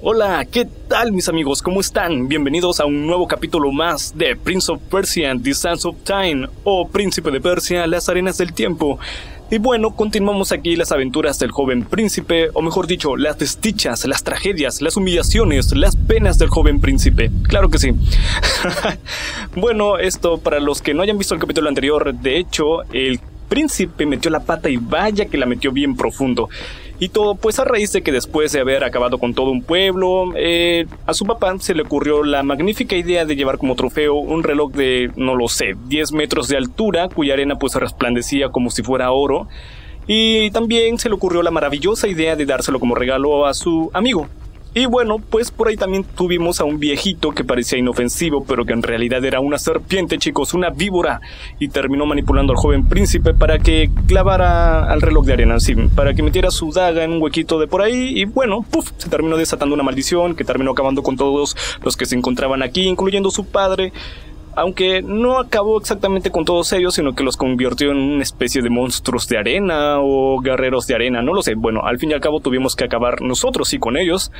Hola, ¿qué tal mis amigos? ¿Cómo están? Bienvenidos a un nuevo capítulo más de Prince of Persia, The Sands of Time o Príncipe de Persia, las arenas del tiempo. Y bueno, continuamos aquí las aventuras del joven príncipe, o mejor dicho, las desdichas, las tragedias, las humillaciones, las penas del joven príncipe. Claro que sí. bueno, esto para los que no hayan visto el capítulo anterior, de hecho, el príncipe metió la pata y vaya que la metió bien profundo. Y todo pues a raíz de que después de haber acabado con todo un pueblo, eh, a su papá se le ocurrió la magnífica idea de llevar como trofeo un reloj de, no lo sé, 10 metros de altura, cuya arena pues resplandecía como si fuera oro. Y también se le ocurrió la maravillosa idea de dárselo como regalo a su amigo, y bueno, pues por ahí también tuvimos a un viejito que parecía inofensivo, pero que en realidad era una serpiente, chicos, una víbora, y terminó manipulando al joven príncipe para que clavara al reloj de arena, sí, para que metiera su daga en un huequito de por ahí, y bueno, puff, se terminó desatando una maldición que terminó acabando con todos los que se encontraban aquí, incluyendo su padre aunque no acabó exactamente con todos ellos, sino que los convirtió en una especie de monstruos de arena o guerreros de arena, no lo sé. Bueno, al fin y al cabo tuvimos que acabar nosotros sí con ellos,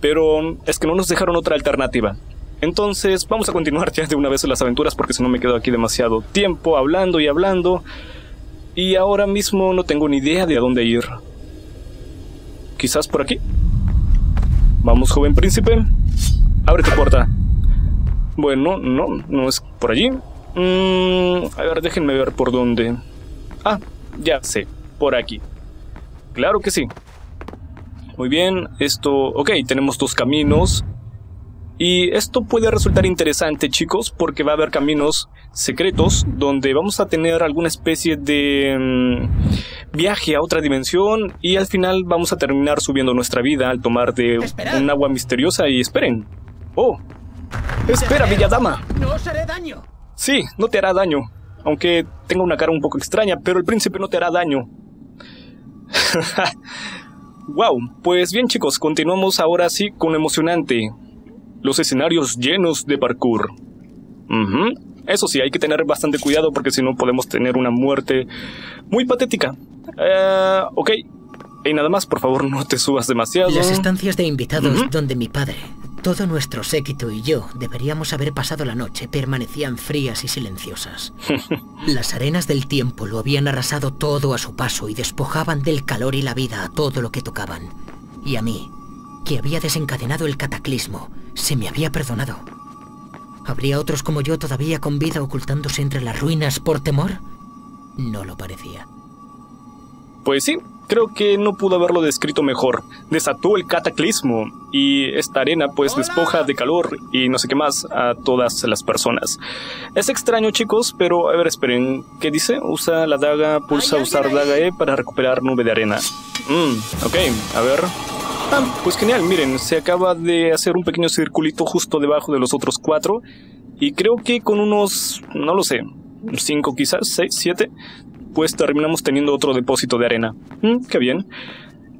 pero es que no nos dejaron otra alternativa. Entonces vamos a continuar ya de una vez las aventuras porque si no me quedo aquí demasiado tiempo hablando y hablando. Y ahora mismo no tengo ni idea de a dónde ir. Quizás por aquí. Vamos, joven príncipe. Abre tu puerta. Bueno, no, no es por allí. Mm, a ver, déjenme ver por dónde. Ah, ya sé, por aquí. Claro que sí. Muy bien, esto... Ok, tenemos dos caminos. Y esto puede resultar interesante, chicos, porque va a haber caminos secretos donde vamos a tener alguna especie de mm, viaje a otra dimensión y al final vamos a terminar subiendo nuestra vida al tomar de un agua misteriosa y esperen. Oh, Espera, dama. No os haré daño. Sí, no te hará daño. Aunque tenga una cara un poco extraña, pero el príncipe no te hará daño. wow, pues bien chicos, continuamos ahora sí con emocionante. Los escenarios llenos de parkour. Eso sí, hay que tener bastante cuidado porque si no podemos tener una muerte muy patética. Eh, ok. Y nada más, por favor, no te subas demasiado. Las estancias de invitados donde mi padre, todo nuestro séquito y yo deberíamos haber pasado la noche permanecían frías y silenciosas. Las arenas del tiempo lo habían arrasado todo a su paso y despojaban del calor y la vida a todo lo que tocaban. Y a mí, que había desencadenado el cataclismo, se me había perdonado. ¿Habría otros como yo todavía con vida ocultándose entre las ruinas por temor? No lo parecía. Pues sí, creo que no pudo haberlo descrito mejor. Desató el cataclismo y esta arena pues despoja de calor y no sé qué más a todas las personas. Es extraño chicos, pero a ver esperen, ¿qué dice? Usa la daga, pulsa usar daga E para recuperar nube de arena. Mmm, ok, a ver. Ah, pues genial, miren, se acaba de hacer un pequeño circulito justo debajo de los otros cuatro y creo que con unos, no lo sé, cinco quizás, seis, siete, pues terminamos teniendo otro depósito de arena. Mm, qué bien.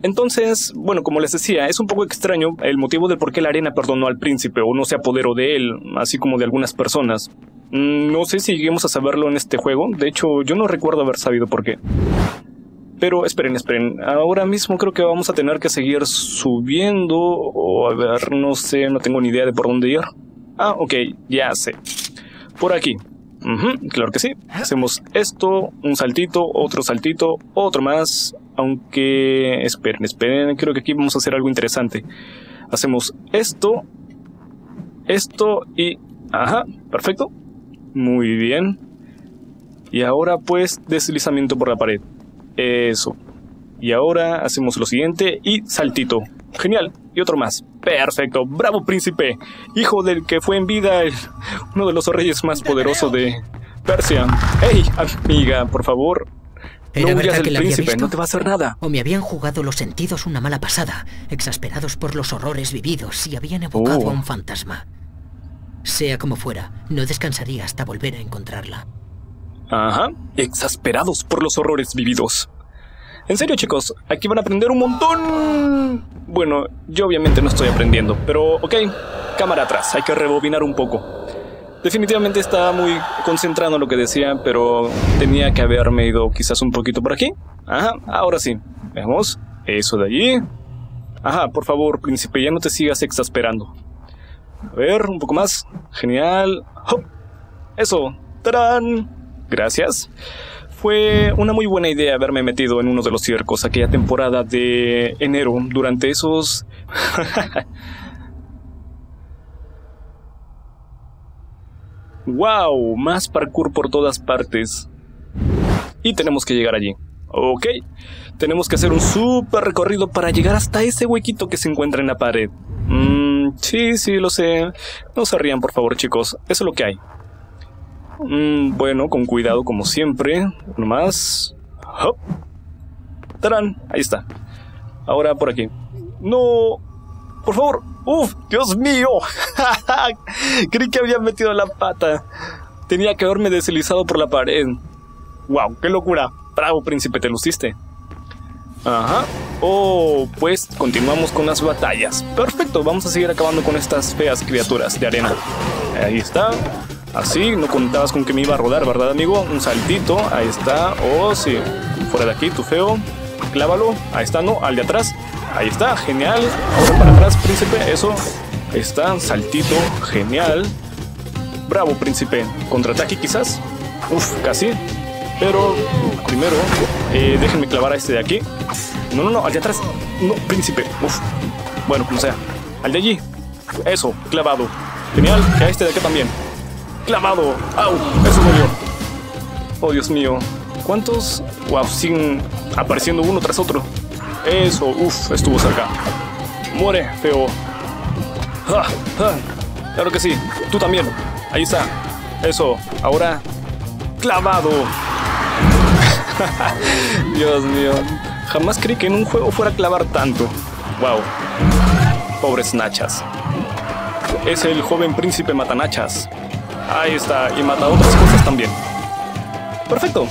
Entonces, bueno, como les decía, es un poco extraño el motivo de por qué la arena perdonó al príncipe o no se apoderó de él, así como de algunas personas. Mm, no sé si lleguemos a saberlo en este juego, de hecho yo no recuerdo haber sabido por qué. Pero esperen, esperen, ahora mismo creo que vamos a tener que seguir subiendo o a ver, no sé, no tengo ni idea de por dónde ir. Ah, ok, ya sé. Por aquí claro que sí. Hacemos esto, un saltito, otro saltito, otro más. Aunque... Esperen, esperen, creo que aquí vamos a hacer algo interesante. Hacemos esto, esto y... Ajá, perfecto. Muy bien. Y ahora pues deslizamiento por la pared. Eso. Y ahora hacemos lo siguiente y saltito. Genial. Y otro más. Perfecto. Bravo, príncipe. Hijo del que fue en vida uno de los reyes más poderosos de Persia. ¡Ey, amiga, por favor! no huyas del príncipe, no te va a hacer nada. O me habían jugado los sentidos una mala pasada, exasperados por los horrores vividos y habían evocado a un oh. fantasma. Sea como fuera, no descansaría hasta volver a encontrarla. Ajá, exasperados por los horrores vividos. En serio, chicos, aquí van a aprender un montón. Bueno, yo obviamente no estoy aprendiendo, pero ok, cámara atrás, hay que rebobinar un poco. Definitivamente estaba muy concentrado en lo que decía, pero tenía que haberme ido quizás un poquito por aquí. Ajá, ahora sí. Veamos, eso de allí. Ajá, por favor, príncipe, ya no te sigas exasperando. A ver, un poco más. Genial. ¡Hop! Eso. ¡Tarán! Gracias. Fue una muy buena idea haberme metido en uno de los circos aquella temporada de enero durante esos... ¡Wow! Más parkour por todas partes. Y tenemos que llegar allí. Ok. Tenemos que hacer un super recorrido para llegar hasta ese huequito que se encuentra en la pared. Mmm, sí, sí, lo sé. No se rían, por favor, chicos. Eso es lo que hay. Mm, bueno, con cuidado como siempre. Uno más. ¡Hop! ¡Tarán! Ahí está. Ahora por aquí. ¡No! ¡Por favor! ¡Uf! ¡Dios mío! Creí que había metido la pata. Tenía que haberme deslizado por la pared. ¡Wow! ¡Qué locura! Bravo, príncipe, te luciste. Ajá. Oh, pues continuamos con las batallas. Perfecto, vamos a seguir acabando con estas feas criaturas de arena. Ahí está. Así, no contabas con que me iba a rodar, ¿verdad, amigo? Un saltito, ahí está. Oh, sí. Fuera de aquí, tu feo. Clávalo. Ahí está, ¿no? Al de atrás. Ahí está, genial. Ahora para atrás, príncipe. Eso. Ahí está, saltito. Genial. Bravo, príncipe. Contraataque quizás. Uf, casi. Pero primero, eh, déjenme clavar a este de aquí. No, no, no, al de atrás. No, príncipe. Uf. Bueno, como sea. Al de allí. Eso, clavado. Genial. Y a este de aquí también. Clavado. ¡Au! Eso murió. Oh, Dios mío. ¿Cuántos? Wow, siguen apareciendo uno tras otro. Eso, uff, estuvo cerca. Muere, feo. Ah, ah. Claro que sí. Tú también. Ahí está. Eso. Ahora. Clavado. Dios mío. Jamás creí que en un juego fuera a clavar tanto. Wow. Pobres nachas. Es el joven príncipe matanachas. Ahí está, y mata otras cosas también. Perfecto.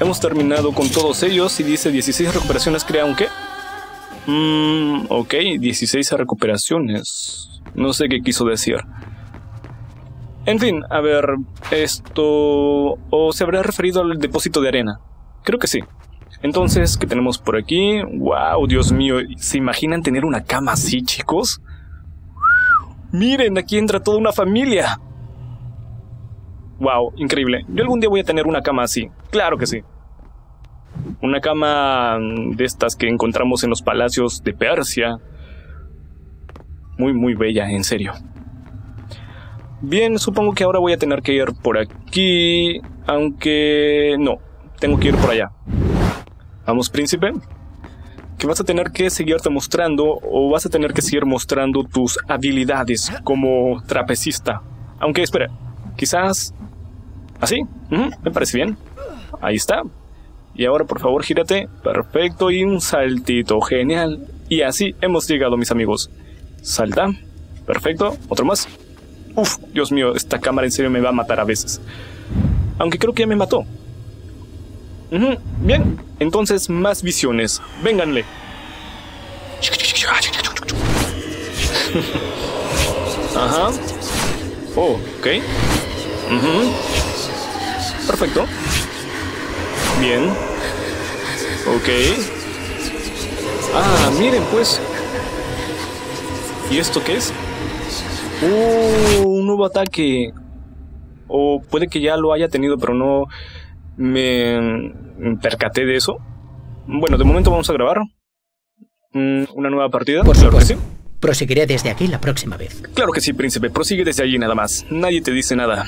Hemos terminado con todos ellos y dice 16 recuperaciones crea un qué. Mmm, ok, 16 recuperaciones. No sé qué quiso decir. En fin, a ver, esto... ¿O se habrá referido al depósito de arena? Creo que sí. Entonces, ¿qué tenemos por aquí? ¡Wow! Dios mío, ¿se imaginan tener una cama así, chicos? Miren, aquí entra toda una familia. Wow, increíble. Yo algún día voy a tener una cama así. Claro que sí. Una cama de estas que encontramos en los palacios de Persia. Muy, muy bella, en serio. Bien, supongo que ahora voy a tener que ir por aquí. Aunque... No, tengo que ir por allá. Vamos, príncipe. Que vas a tener que seguirte mostrando o vas a tener que seguir mostrando tus habilidades como trapecista. Aunque espera, quizás Así, me parece bien. Ahí está. Y ahora por favor gírate. Perfecto. Y un saltito. Genial. Y así hemos llegado mis amigos. Salta. Perfecto. Otro más. Uf, Dios mío, esta cámara en serio me va a matar a veces. Aunque creo que ya me mató. Bien, entonces más visiones. Vénganle. Ajá. Oh, ok. Perfecto. Bien. Ok. Ah, miren pues. ¿Y esto qué es? Uh, un nuevo ataque. O puede que ya lo haya tenido, pero no me percaté de eso. Bueno, de momento vamos a grabar. Mm, una nueva partida. Por supuesto. Proseguiré desde aquí la próxima vez. Claro que sí, príncipe. Prosigue desde allí nada más. Nadie te dice nada.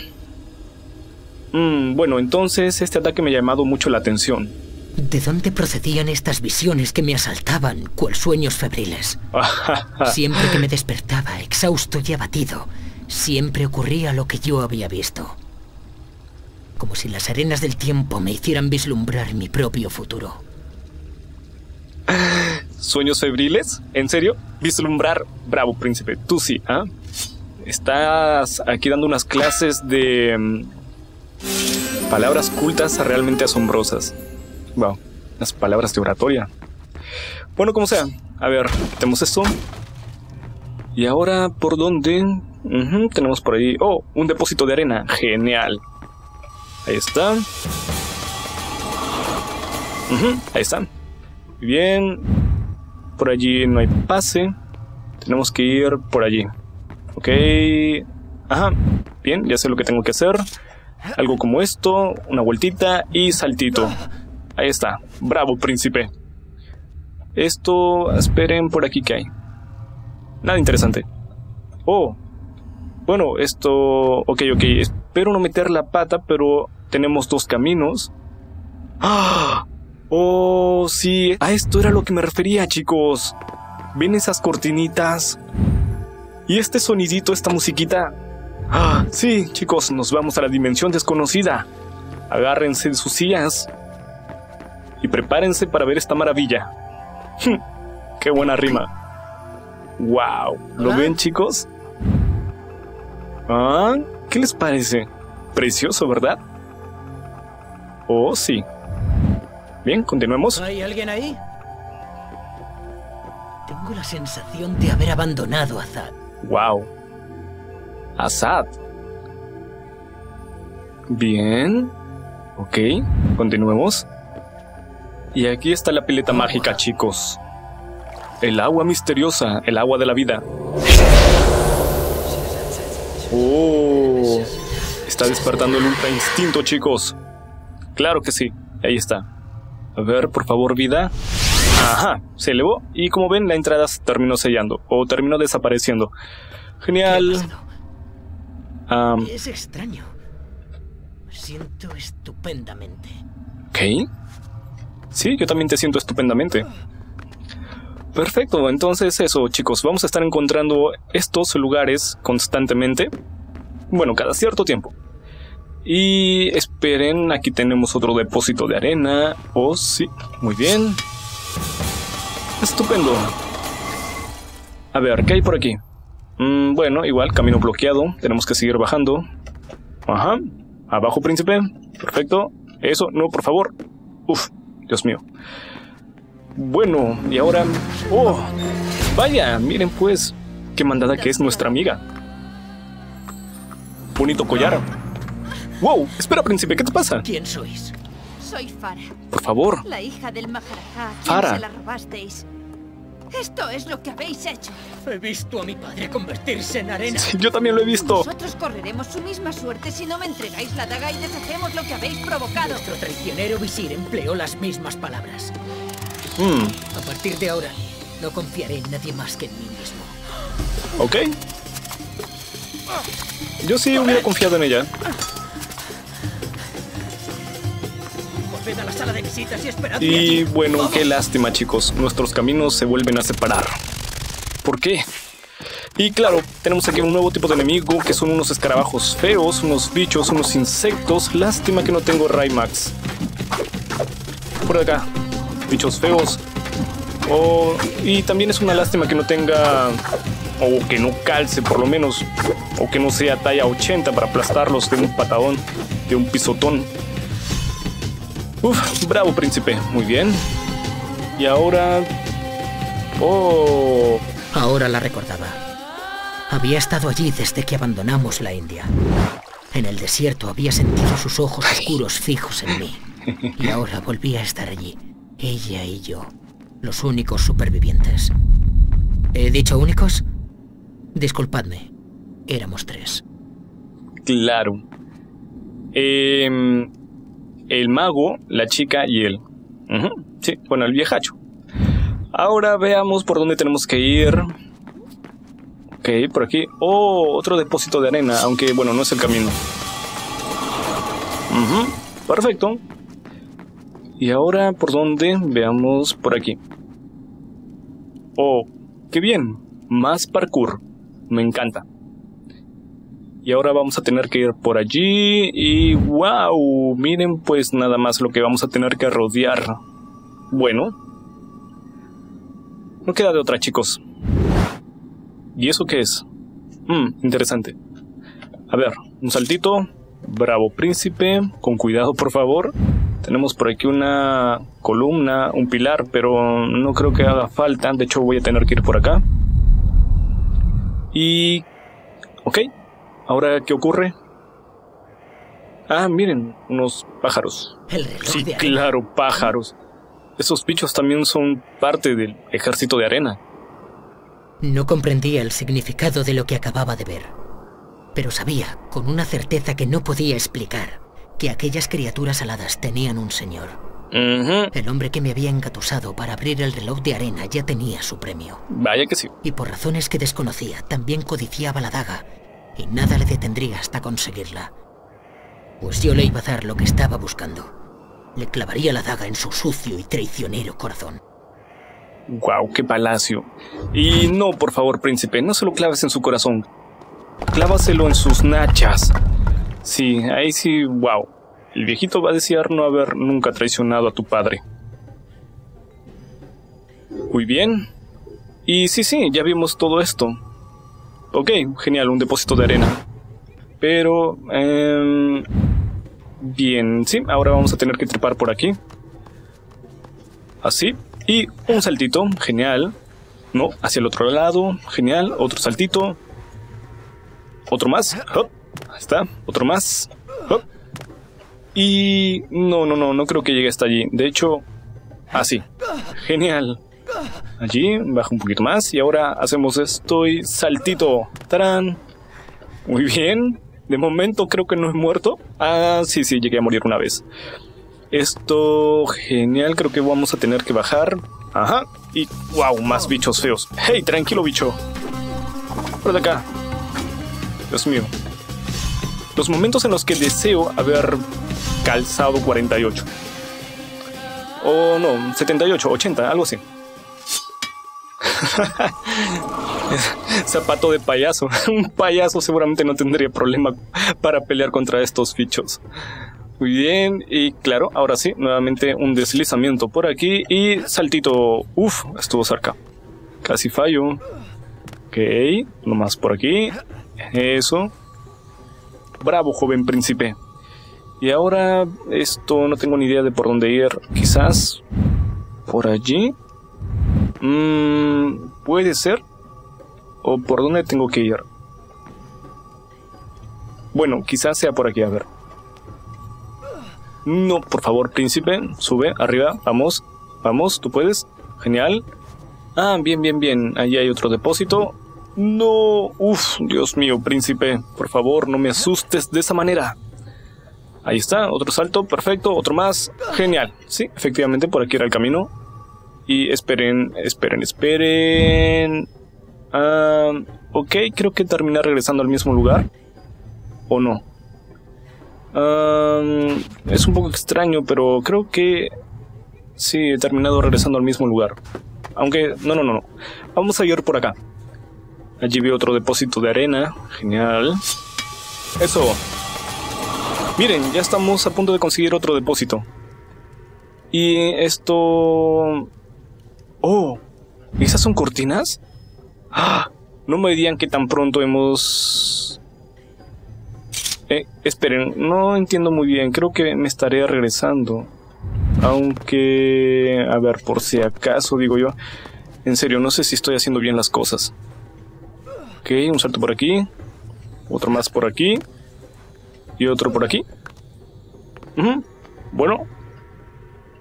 Mm, bueno, entonces este ataque me ha llamado mucho la atención. ¿De dónde procedían estas visiones que me asaltaban, cual sueños febriles? siempre que me despertaba, exhausto y abatido, siempre ocurría lo que yo había visto. Como si las arenas del tiempo me hicieran vislumbrar mi propio futuro. ¿Sueños febriles? ¿En serio? Vislumbrar. Bravo, príncipe. Tú sí, ¿ah? Estás aquí dando unas clases de mm, Palabras cultas realmente asombrosas. Wow, las palabras de oratoria. Bueno, como sea. A ver, tenemos esto. Y ahora, ¿por dónde? tenemos por ahí. Oh, un depósito de arena. Genial. Ahí está. ahí está. Bien. Por allí no hay pase. Tenemos que ir por allí. Ok. Ajá. Bien, ya sé lo que tengo que hacer. Algo como esto, una vueltita y saltito. Ahí está. Bravo, príncipe. Esto, esperen por aquí que hay. Nada interesante. Oh. Bueno, esto... Ok, ok. Espero no meter la pata, pero tenemos dos caminos. ¡Ah! Oh, sí. A esto era lo que me refería, chicos. ¿Ven esas cortinitas? Y este sonidito, esta musiquita. Ah, sí, chicos, nos vamos a la dimensión desconocida. Agárrense de sus sillas y prepárense para ver esta maravilla. ¡Qué buena rima! ¡Wow! ¿Lo ven, chicos? ¿Ah? ¿Qué les parece? Precioso, ¿verdad? Oh, sí. Bien, continuemos. ¿Hay alguien ahí? Tengo la sensación de haber abandonado a Azad. ¡Wow! Azad. Bien. Ok, continuemos. Y aquí está la pileta mágica, chicos. El agua misteriosa, el agua de la vida. Oh, está despertando el ultra instinto, chicos. Claro que sí, ahí está. A ver, por favor, vida. Ajá, se elevó y como ven la entrada se terminó sellando o terminó desapareciendo. Genial. Es extraño. Me siento estupendamente. ¿Qué? Sí, yo también te siento estupendamente. Perfecto, entonces eso chicos, vamos a estar encontrando estos lugares constantemente. Bueno, cada cierto tiempo. Y esperen, aquí tenemos otro depósito de arena. Oh, sí, muy bien. Estupendo. A ver, ¿qué hay por aquí? Mm, bueno, igual, camino bloqueado. Tenemos que seguir bajando. Ajá. Abajo, príncipe. Perfecto. Eso, no, por favor. Uf, Dios mío. Bueno, y ahora... ¡Oh! Vaya, miren pues, qué mandada que es nuestra amiga. Bonito collar. ¡Wow! Espera, príncipe, ¿qué te pasa? ¿Quién sois? Soy Farah. Por favor. La hija del Maharaja. Farah. se la robasteis. Esto es lo que habéis hecho. He visto a mi padre convertirse en arena. Sí, yo también lo he visto. Nosotros correremos su misma suerte si no me entregáis la daga y deshacemos lo que habéis provocado. Nuestro traicionero visir empleó las mismas palabras. Hmm, A partir de ahora, no confiaré en nadie más que en mí mismo. ok. Yo sí hubiera confiado en ella. Sala de visitas y esperad. Y bueno, qué lástima, chicos. Nuestros caminos se vuelven a separar. ¿Por qué? Y claro, tenemos aquí un nuevo tipo de enemigo que son unos escarabajos feos, unos bichos, unos insectos. Lástima que no tengo Raymax. Por acá, bichos feos. Oh, y también es una lástima que no tenga, o que no calce por lo menos, o que no sea talla 80 para aplastarlos de un patadón, de un pisotón. Uf, bravo príncipe, muy bien. Y ahora... Oh, Ahora la recordaba. Había estado allí desde que abandonamos la India. En el desierto había sentido sus ojos oscuros fijos en mí. Y ahora volví a estar allí. Ella y yo. Los únicos supervivientes. ¿He dicho únicos? Disculpadme. Éramos tres. claro. Em, el mago, la chica y él. Sí, bueno, el viejacho. Ahora veamos por dónde tenemos que ir. Ok, por aquí. Oh, otro depósito de arena, aunque bueno, no es el camino. Perfecto. Y ahora por dónde? Veamos por aquí. Oh, qué bien. Más parkour. Me encanta. Y ahora vamos a tener que ir por allí y wow, miren pues nada más lo que vamos a tener que rodear. Bueno. No queda de otra, chicos. ¿Y eso qué es? Mmm, interesante. A ver, un saltito. Bravo, príncipe. Con cuidado, por favor. Tenemos por aquí una columna, un pilar, pero no creo que haga falta. De hecho, voy a tener que ir por acá. Y... Ok. Ahora, ¿qué ocurre? Ah, miren, unos pájaros. El reloj Sí, de arena. claro, pájaros. esos bichos también son parte del ejército de arena. No comprendía el significado de lo que acababa de ver, pero sabía, con una certeza que no podía explicar, que aquellas criaturas aladas tenían un señor. El hombre que me había engatusado para abrir el reloj de arena ya tenía su premio. Vaya que sí. Y por razones que desconocía, también codiciaba la daga, y nada le detendría hasta conseguirla. Pues yo le iba a dar lo que estaba buscando. Le clavaría la daga en su sucio y traicionero corazón. Guau, qué palacio. Y no, por favor, príncipe, no se lo claves en su corazón. Clávaselo en sus nachas. Sí, ahí sí, wow. El viejito va a desear no haber nunca traicionado a tu padre. Muy bien. Y sí, sí, ya vimos todo esto. Ok, genial, un depósito de arena. Pero... Eh, bien, sí, ahora vamos a tener que trepar por aquí. Así. Y un saltito, genial. No, hacia el otro lado, genial. Otro saltito. Otro más. Ahí está. Otro más. Y no, no, no, no creo que llegue hasta allí. De hecho, así. Genial. Allí, baja un poquito más. Y ahora hacemos esto y saltito. ¡Tarán! Muy bien. De momento creo que no he muerto. Ah, sí, sí, llegué a morir una vez. Esto, genial, creo que vamos a tener que bajar. Ajá. Y, wow, más bichos feos. Hey, tranquilo, bicho. Por acá. Dios mío. Los momentos en los que deseo haber calzado 48. O no, 78, 80, algo así. Zapato de payaso. Un payaso seguramente no tendría problema para pelear contra estos bichos. Muy bien, y claro, ahora sí, nuevamente un deslizamiento por aquí y saltito. Uf, estuvo cerca. Casi fallo. Ok, nomás por aquí. Eso. Bravo, joven príncipe. Y ahora esto no tengo ni idea de por dónde ir. Quizás por allí. Mmm, puede ser. ¿O por dónde tengo que ir? Bueno, quizás sea por aquí, a ver. No, por favor, príncipe, sube, arriba, vamos, vamos, tú puedes. Genial. Ah, bien, bien, bien, ahí hay otro depósito. No, uff, Dios mío, príncipe, por favor, no me asustes de esa manera. Ahí está, otro salto, perfecto, otro más, genial. Sí, efectivamente, por aquí era el camino. Y esperen, esperen, esperen. Ah, ok, creo que terminé regresando al mismo lugar. ¿O no? es un poco extraño, pero creo que sí he terminado regresando al mismo lugar. Aunque, no, no, no, no. Vamos a ir por acá. Allí veo otro depósito de arena. Genial. Eso. Miren, ya estamos a punto de conseguir otro depósito. Y esto... Oh, ¿esas son cortinas? ¡Ah! No me digan que tan pronto hemos eh, esperen, no entiendo muy bien. Creo que me estaré regresando. Aunque... A ver, por si acaso, digo yo. En serio, no sé si estoy haciendo bien las cosas. Ok, un salto por aquí. Otro más por aquí. Y otro por aquí. Bueno.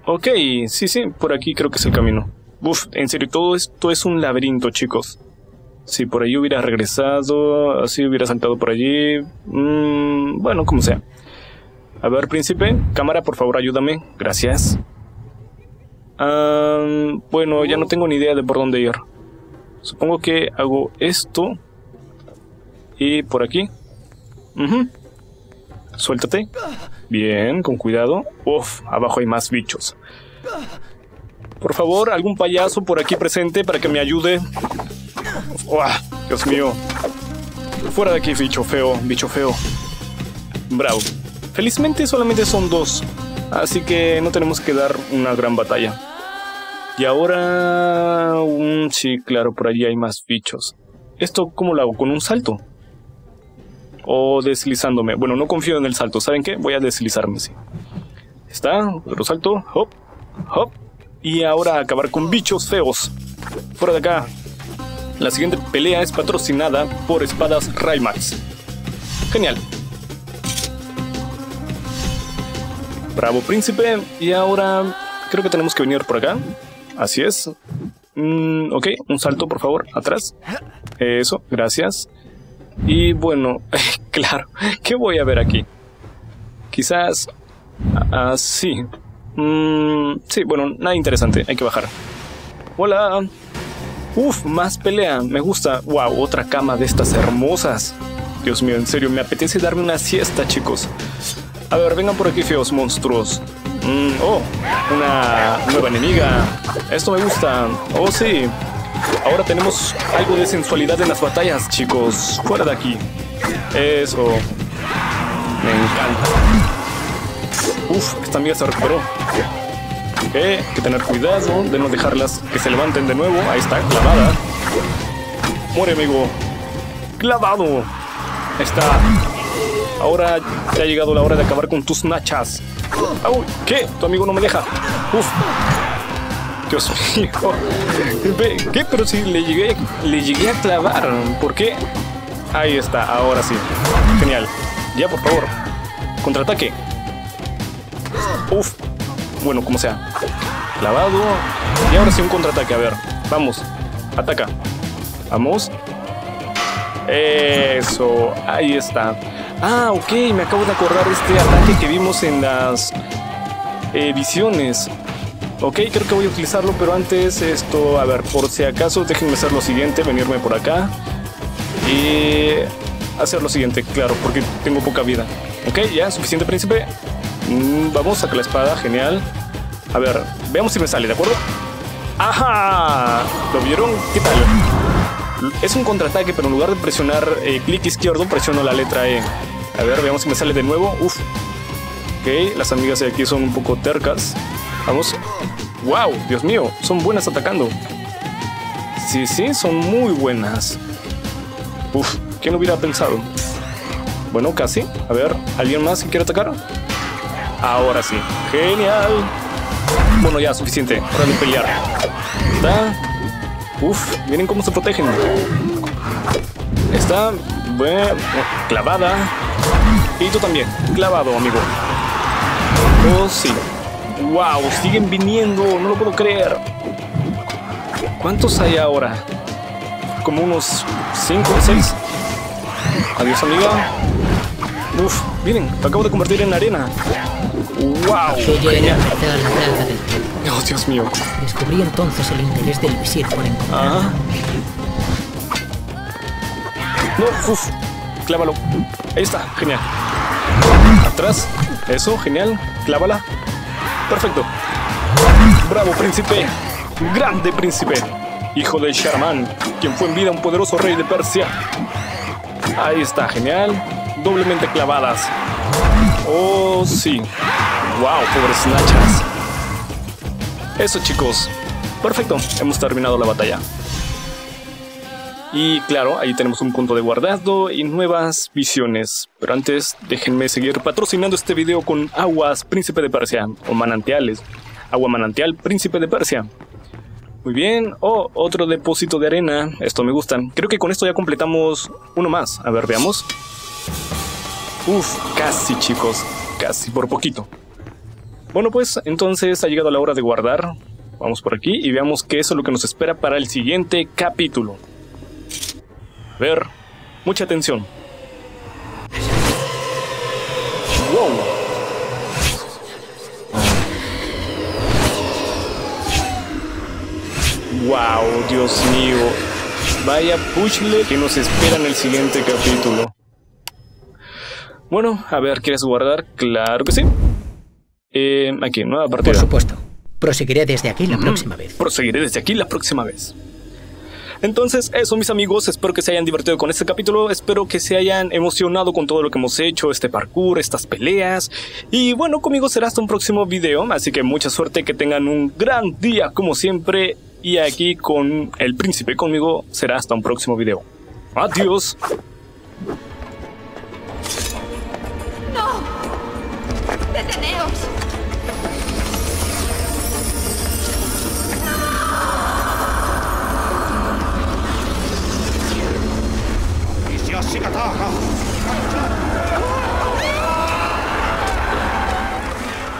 Ok, sí, sí, por aquí creo que es el camino. Uf, en serio, todo esto es un laberinto, chicos. Si por ahí hubiera regresado, así hubiera saltado por allí. Mm, bueno, como sea. A ver, príncipe, cámara, por favor, ayúdame. Gracias. bueno, ya no tengo ni idea de por dónde ir. Supongo que hago esto. Y por aquí. Suéltate. Bien, con cuidado. Uf, abajo hay más bichos. Por favor, algún payaso por aquí presente para que me ayude. Dios mío. Fuera de aquí, bicho feo, bicho feo. Bravo. Felizmente solamente son dos, así que no tenemos que dar una gran batalla. Y ahora... sí, claro, por allí hay más bichos. ¿Esto cómo lo hago? ¿Con un salto? ¿O deslizándome? Bueno, no confío en el salto. ¿Saben qué? Voy a deslizarme, sí. Está, otro salto. Hop, hop. Y ahora acabar con bichos feos. Fuera de acá. La siguiente pelea es patrocinada por Espadas Raymax. Genial. Bravo, príncipe. Y ahora creo que tenemos que venir por acá. Así es. Mm, ok, un salto, por favor, atrás. Eso, gracias. Y bueno, claro, ¿qué voy a ver aquí? Quizás... Así. Mm, sí, bueno, nada interesante, hay que bajar. Hola. Uf, más pelea, me gusta. Wow, otra cama de estas hermosas. Dios mío, en serio, me apetece darme una siesta, chicos. A ver, vengan por aquí, feos monstruos. Mm, oh, una nueva enemiga. Esto me gusta. Oh, sí. Ahora tenemos algo de sensualidad en las batallas, chicos. Fuera de aquí. Eso. Me encanta. Uf, esta amiga se recuperó. Ok, hay que tener cuidado de no dejarlas que se levanten de nuevo. Ahí está, clavada. Muere, amigo. Clavado. Está. Ahora ya ha llegado la hora de acabar con tus nachas. ¿Qué? Tu amigo no me deja. Uf. Dios mío. ¿Qué? Pero si le llegué, le llegué a clavar. ¿Por qué? Ahí está, ahora sí. Genial. Ya, por favor. Contraataque. Uf. Bueno, como sea. Clavado. Y ahora sí un contraataque. A ver. Vamos. Ataca. Vamos. Eso. Ahí está. Ah, ok. Me acabo de acordar este ataque que vimos en las visiones. Ok, creo que voy a utilizarlo, pero antes esto, a ver, por si acaso, déjenme hacer lo siguiente, venirme por acá y hacer lo siguiente, claro, porque tengo poca vida. Ok, ya, suficiente príncipe. Mm, vamos, saca la espada, genial. A ver, veamos si me sale, ¿de acuerdo? ¡Ajá! ¿Lo vieron? ¿Qué tal? Es un contraataque, pero en lugar de presionar eh, clic izquierdo, presiono la letra E. A ver, veamos si me sale de nuevo. Uf. Ok, las amigas de aquí son un poco tercas. Vamos. ¡Wow! Dios mío, son buenas atacando. Sí, sí, son muy buenas. Uf, ¿quién hubiera pensado? Bueno, casi. A ver, ¿alguien más que quiere atacar? Ahora sí. Genial. Bueno, ya, suficiente. Hora de pelear. Está. Uf, miren cómo se protegen. Está. Bueno, clavada. Y tú también. Clavado, amigo. Oh, sí. ¡Wow! Siguen viniendo, no lo puedo creer. ¿Cuántos hay ahora? Como unos 5 o 6. Adiós, amiga. Uf, miren, te acabo de convertir en arena. ¡Wow! Oh, Dios mío. Descubrí entonces el interés del visir por encontrarla. Ajá. No, uf. Clávalo. Ahí está, genial. Atrás. Eso, genial. Clávala. Perfecto. Bravo, príncipe. Grande príncipe. Hijo del Sharman, quien fue en vida un poderoso rey de Persia. Ahí está, genial. Doblemente clavadas. Oh, sí. Wow, pobres nachas. Eso, chicos. Perfecto, hemos terminado la batalla. Y claro, ahí tenemos un punto de guardado y nuevas visiones. Pero antes, déjenme seguir patrocinando este video con aguas Príncipe de Persia o manantiales. Agua manantial Príncipe de Persia. Muy bien. Oh, otro depósito de arena. Esto me gusta. Creo que con esto ya completamos uno más. A ver, veamos. Uf, casi chicos. Casi, por poquito. Bueno, pues entonces ha llegado la hora de guardar. Vamos por aquí y veamos qué es lo que nos espera para el siguiente capítulo. A ver, mucha atención. Wow. Wow, Dios mío. Vaya puchle que nos espera en el siguiente capítulo. Bueno, a ver, ¿quieres guardar? Claro que sí. Eh, aquí, nueva partida. Por supuesto. Proseguiré desde aquí la próxima vez. Proseguiré desde aquí la próxima vez. Entonces, eso, mis amigos, espero que se hayan divertido con este capítulo, espero que se hayan emocionado con todo lo que hemos hecho, este parkour, estas peleas. Y bueno, conmigo será hasta un próximo video, así que mucha suerte, que tengan un gran día como siempre. Y aquí con el príncipe conmigo será hasta un próximo video. Adiós. ataca! Tá, tá.